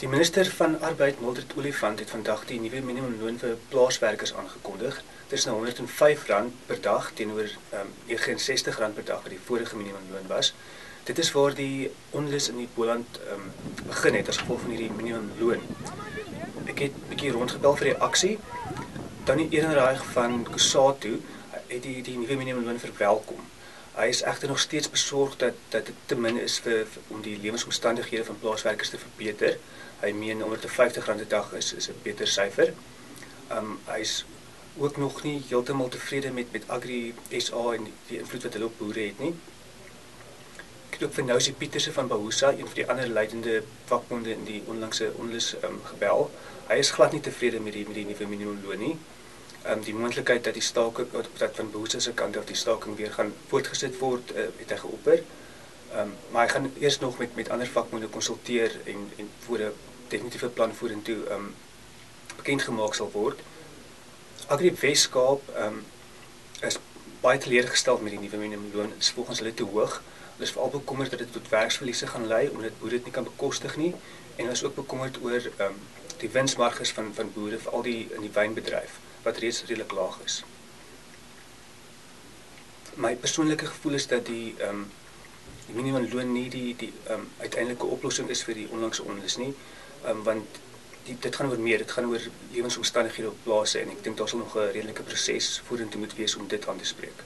Die minister van Arbeid, Mildred Olifant, het vandag die nuwe minimumloon vir plaaswerkers aangekondig. Dit is nou R105 per dag teenoor um, R69 per dag wat die vorige minimumloon was. Dit is waar die onlus in die Boland um, begin het as gevolg van hierdie minimumloon. Ek het 'n bietjie rondgebel vir die aksie. Tannie Erenraig van Kusatu het die die nuwe minimumloon verwelkom. Hy is egter nog steeds besorgd dat dat dit te min is vir, vir om die lewensomstandighede van plaaswerkers te verbeter. Hy meen onder te R50 'n dag is is 'n beter syfer. Um hy's ook nog nie heeltemal tevrede met met Agri SA en die, invloed wat hulle op boere het nie. Ek het ook vir Nousie Pieterse van Bahusa, een van die ander leidende vakbonde in die onlangse onlus um gebel. Hy is glad nie tevrede met die met die nuwe minimumloon nie um, die moontlikheid dat die staking dat van Boese se kant af die staking weer gaan voortgesit word uh, het hy geopper. Ehm um, maar hy gaan eers nog met met ander vakbonde konsulteer en en voor 'n definitiewe plan vorentoe ehm um, bekend gemaak sal word. Agri Weskaap ehm um, is baie teleurgestel met die nuwe minimumloon. Dit is volgens hulle te hoog. Hulle is veral bekommerd dat dit tot werksverliese gaan lei omdat boere dit nie kan bekostig nie en hulle is ook bekommerd oor ehm um, die winsmarges van van boere veral die in die wynbedryf wat reeds redelik laag is. My persoonlike gevoel is dat die ehm um, die minimumloon nie die die ehm um, uiteindelike oplossing is vir die onlangse onlus nie. Ehm um, want die, dit gaan oor meer, dit gaan oor lewensomstandighede op plase en ek dink daar sal nog 'n redelike proses vorentoe moet wees om dit aan te spreek.